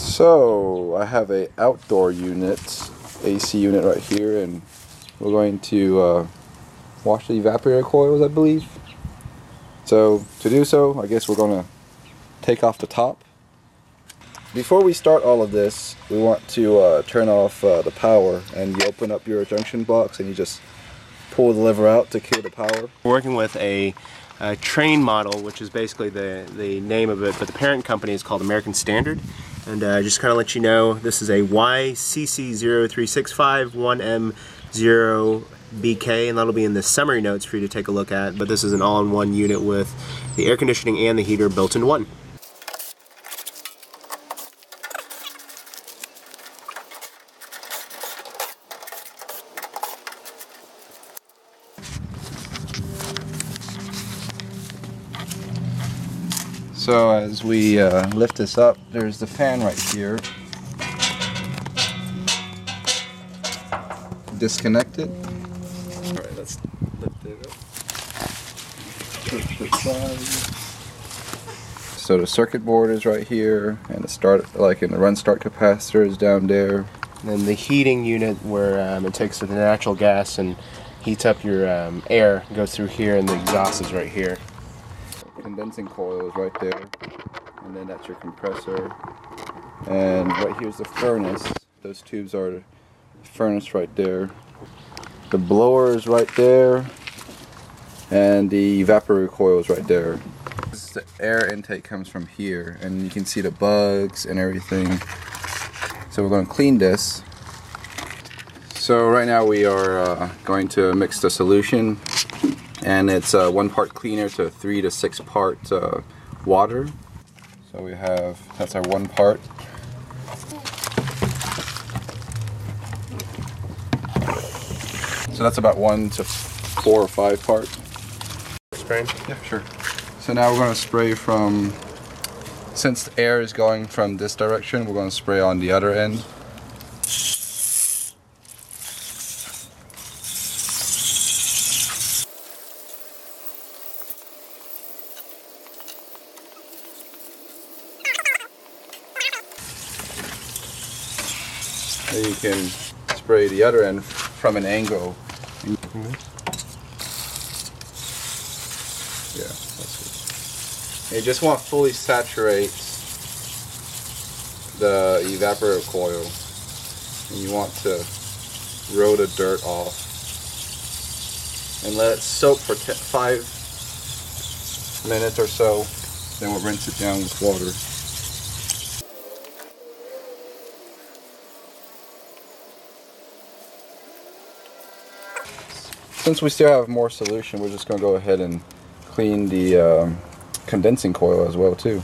So I have a outdoor unit, AC unit right here, and we're going to uh, wash the evaporator coils, I believe. So to do so, I guess we're going to take off the top. Before we start all of this, we want to uh, turn off uh, the power, and you open up your junction box and you just pull the lever out to kill the power. We're working with a, Trane model, which is basically the, the name of it, but the parent company is called American Standard. And uh, just kind of let you know, this is a YCC03651M0BK, and that'll be in the summary notes for you to take a look at. But this is an all-in-one unit with the air conditioning and the heater built in one. So as we uh, lift this up, there's the fan right here. Disconnect it. Alright, let's lift it up. So the circuit board is right here, and the start, like in the run start capacitor is down there. And then the heating unit where um, it takes the natural gas and heats up your um, air goes through here and the exhaust is right here. Condensing coil is right there, and then that's your compressor. And right here's the furnace. Those tubes are the furnace right there. The blower is right there, and the evaporator coil is right there. The air intake comes from here, and you can see the bugs and everything. So we're going to clean this. So right now we are uh, going to mix the solution and it's uh, one part cleaner to three to six part uh, water. So we have, that's our one part. So that's about one to four or five part. Spraying? Yeah, sure. So now we're going to spray from, since the air is going from this direction, we're going to spray on the other end. Then you can spray the other end from an angle. Yeah, that's. And you just want to fully saturate the evaporator coil. And you want to roll the dirt off. And let it soak for five minutes or so. Then we'll rinse it down with water. Since we still have more solution, we're just going to go ahead and clean the um, condensing coil as well too.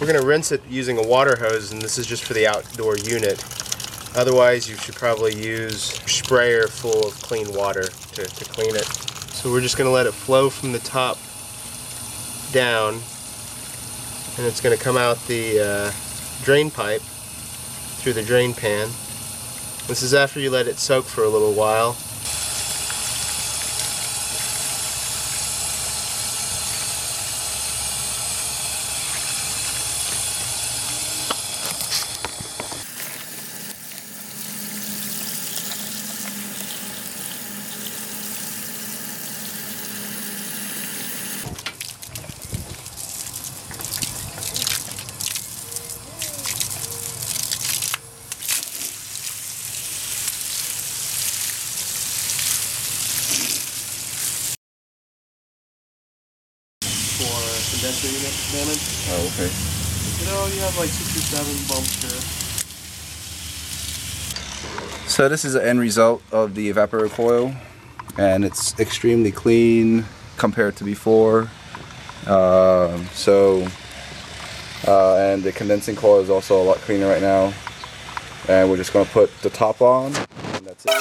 We're going to rinse it using a water hose, and this is just for the outdoor unit. Otherwise, you should probably use a sprayer full of clean water to, to clean it. So we're just going to let it flow from the top down, and it's going to come out the uh, drain pipe through the drain pan. This is after you let it soak for a little while. For condenser unit damage. Oh, okay. You know, you have like six or seven bumps here. So this is the end result of the evaporator coil, and it's extremely clean compared to before. Uh, so, uh, and the condensing coil is also a lot cleaner right now. And we're just going to put the top on, and that's it.